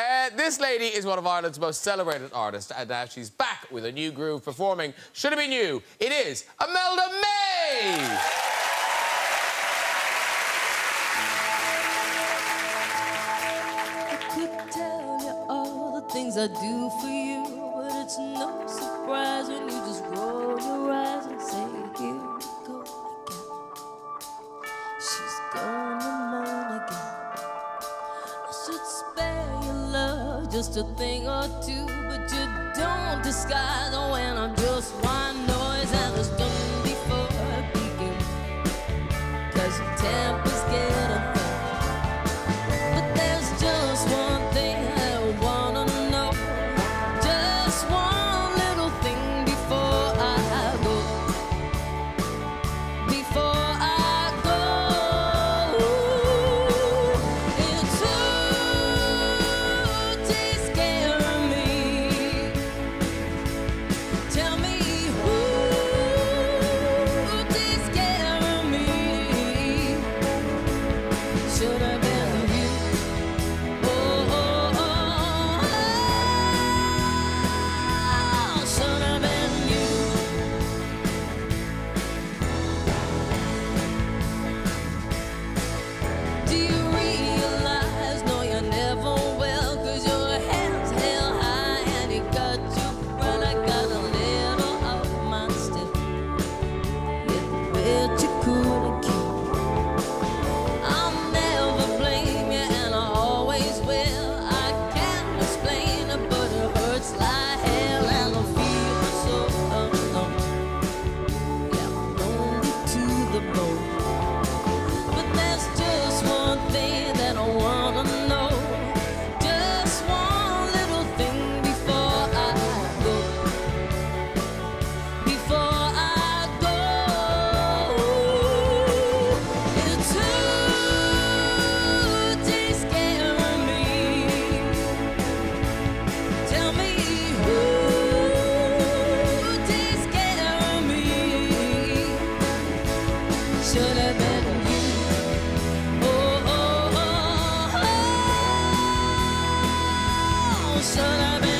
Uh, this lady is one of Ireland's most celebrated artists, and now she's back with a new groove performing. Should've Been You? It is Imelda May! things I do for you, but it's no surprise when you just roll your eyes and say. just a thing or two, but you don't disguise oh, when I'm just one noise and a stone. there to should have been you. Oh, oh, oh, oh, should have been.